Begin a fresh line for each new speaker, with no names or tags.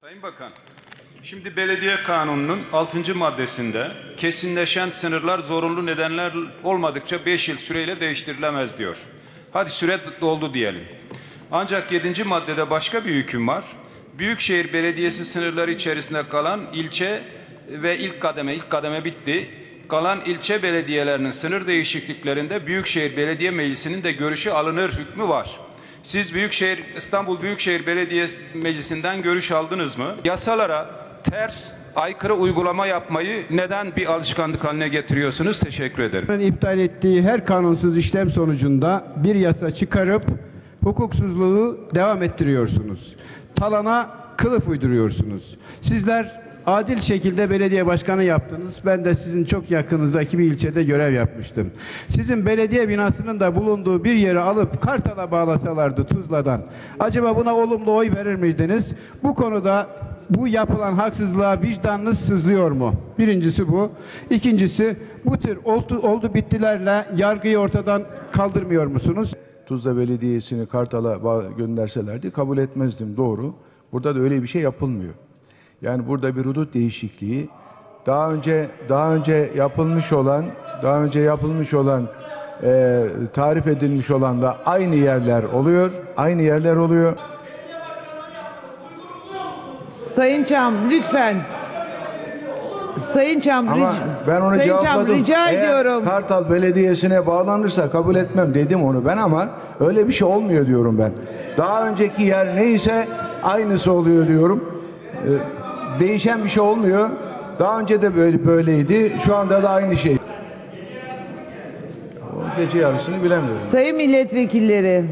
Sayın Bakan, şimdi belediye kanununun 6. maddesinde kesinleşen sınırlar zorunlu nedenler olmadıkça 5 yıl süreyle değiştirilemez diyor. Hadi süre doldu diyelim. Ancak 7. maddede başka bir hüküm var. Büyükşehir Belediyesi sınırları içerisinde kalan ilçe ve ilk kademe, ilk kademe bitti. Kalan ilçe belediyelerinin sınır değişikliklerinde Büyükşehir Belediye Meclisi'nin de görüşü alınır hükmü var. Siz Büyükşehir İstanbul Büyükşehir Belediye Meclisi'nden görüş aldınız mı? Yasalara ters, aykırı uygulama yapmayı neden bir alışkanlık haline getiriyorsunuz? Teşekkür ederim.
iptal ettiği her kanunsuz işlem sonucunda bir yasa çıkarıp hukuksuzluğu devam ettiriyorsunuz. Talana kılıf uyduruyorsunuz. Sizler adil şekilde belediye başkanı yaptınız. Ben de sizin çok yakınızdaki bir ilçede görev yapmıştım. Sizin belediye binasının da bulunduğu bir yeri alıp Kartal'a bağlasalardı Tuzla'dan. Acaba buna olumlu oy verir miydiniz? Bu konuda bu yapılan haksızlığa vicdanınız sızlıyor mu? Birincisi bu. İkincisi bu tür oldu, oldu bittilerle yargıyı ortadan kaldırmıyor musunuz?
Tuzla Belediyesi'ni Kartal'a gönderselerdi kabul etmezdim doğru. Burada da öyle bir şey yapılmıyor. Yani burada bir hudut değişikliği daha önce daha önce yapılmış olan daha önce yapılmış olan e, tarif edilmiş olan da aynı yerler oluyor. Aynı yerler oluyor.
Sayın Çam lütfen. Sayın Çam,
Ama
ric-
ben onu
Sayın Çam rica
Eğer
ediyorum.
Kartal Belediyesi'ne bağlanırsa kabul etmem dedim onu ben ama öyle bir şey olmuyor diyorum ben. Daha önceki yer neyse aynısı oluyor diyorum. Ee, değişen bir şey olmuyor. Daha önce de böyle böyleydi. Şu anda da aynı şey. O gece yarısını bilemiyorum.
Sayın milletvekilleri,